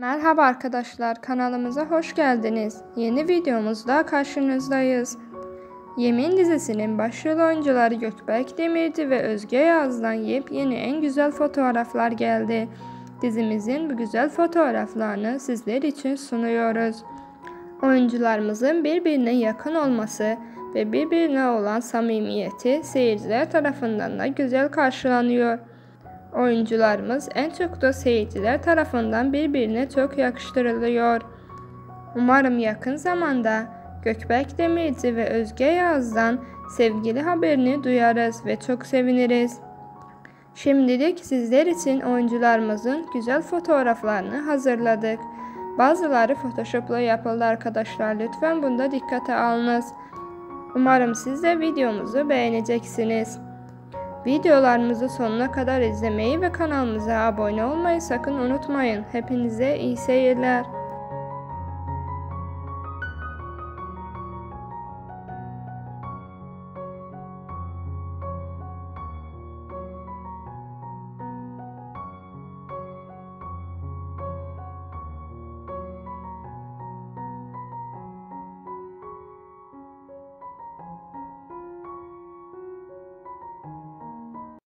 Merhaba arkadaşlar, kanalımıza hoş geldiniz. Yeni videomuzda karşınızdayız. Yemin dizisinin başrol oyuncuları Gökberk Demirci ve Özge Yaz'dan yepyeni en güzel fotoğraflar geldi. Dizimizin bu güzel fotoğraflarını sizler için sunuyoruz. Oyuncularımızın birbirine yakın olması ve birbirine olan samimiyeti seyirciler tarafından da güzel karşılanıyor. Oyuncularımız en çok da seyirciler tarafından birbirine çok yakıştırılıyor. Umarım yakın zamanda Gökberk Demirci ve Özge Yaz'dan sevgili haberini duyarız ve çok seviniriz. Şimdilik sizler için oyuncularımızın güzel fotoğraflarını hazırladık. Bazıları Photoshop'la yapıldı arkadaşlar. Lütfen bunda dikkate alınız. Umarım siz de videomuzu beğeneceksiniz. Videolarımızı sonuna kadar izlemeyi ve kanalımıza abone olmayı sakın unutmayın. Hepinize iyi seyirler.